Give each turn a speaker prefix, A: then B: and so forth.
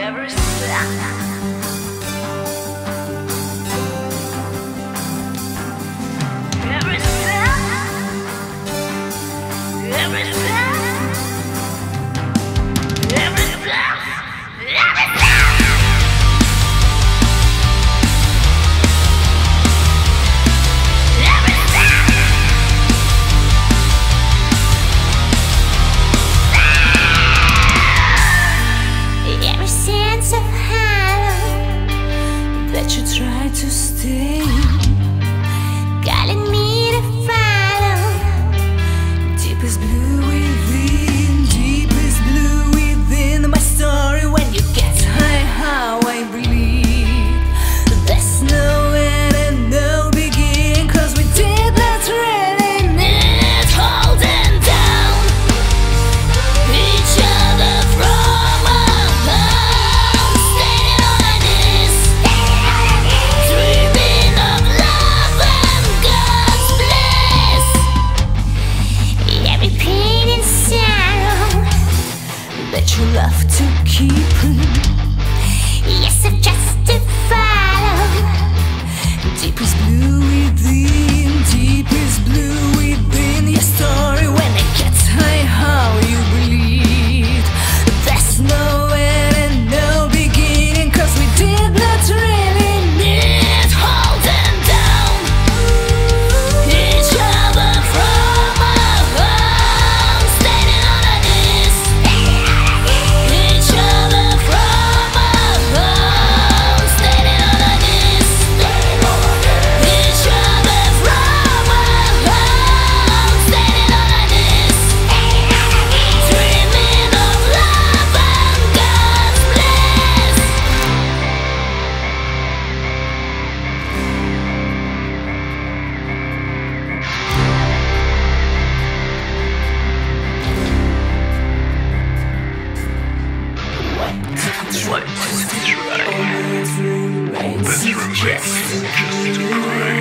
A: Every step.
B: To
C: Remains just